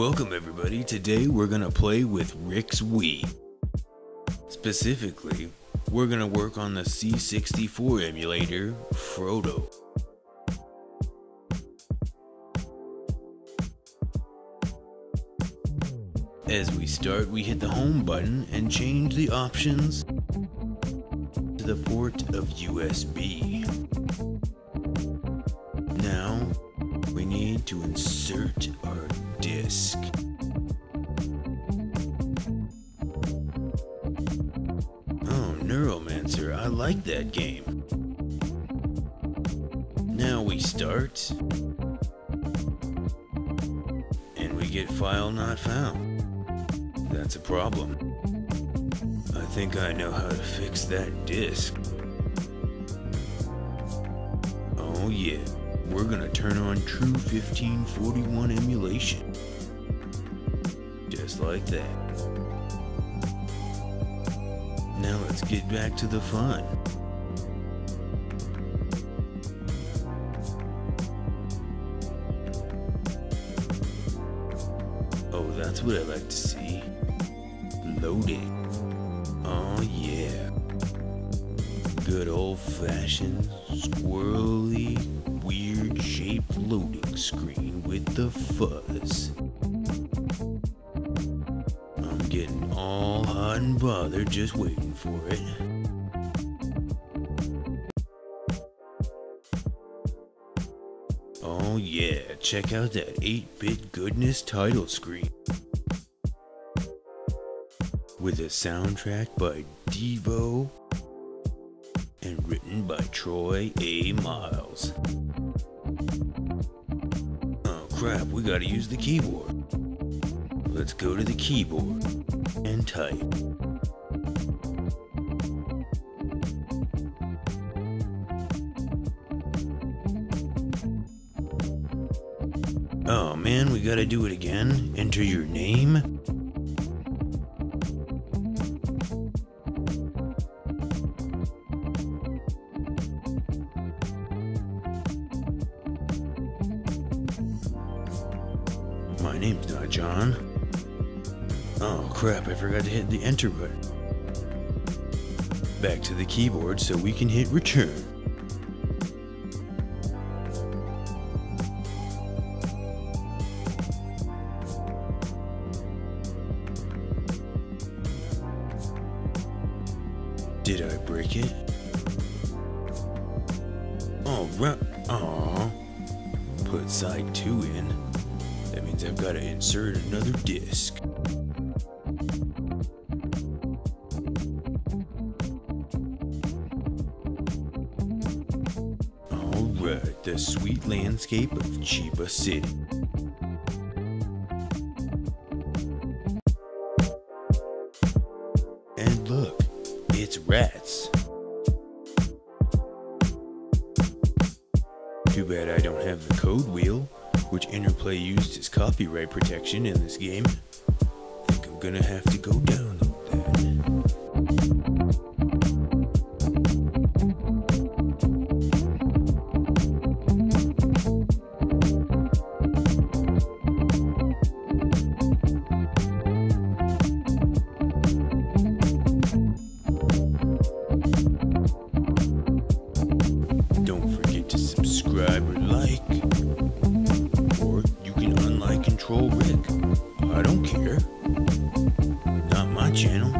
Welcome everybody. Today we're gonna play with Rick's Wii. Specifically, we're gonna work on the C64 emulator, Frodo. As we start, we hit the home button and change the options to the port of USB. To insert our disc. Oh, Neuromancer, I like that game. Now we start. And we get file not found. That's a problem. I think I know how to fix that disk. Oh yeah, we're gonna turn on True 1541 emulation. Just like that. Now let's get back to the fun. Oh, that's what I like to see. Loading. Oh, yeah. Good old fashioned, squirrely, loading screen with the fuzz. I'm getting all hot and bothered just waiting for it. Oh yeah, check out that 8-bit goodness title screen. With a soundtrack by Devo and written by Troy A. Miles. Crap, we gotta use the keyboard. Let's go to the keyboard and type. Oh man, we gotta do it again. Enter your name. My name's not John. Oh crap, I forgot to hit the enter button. Back to the keyboard so we can hit return. Did I break it? Oh, right. Aw. Put side 2 in. That means I've got to insert another disc. Alright, the sweet landscape of Chiba City. And look, it's Ratz. Too bad I don't have the code wheel, which Interplay used as copyright protection in this game. Think I'm gonna have to go download that. Don't forget to subscribe or like. Control Rick. I don't care. Not my channel.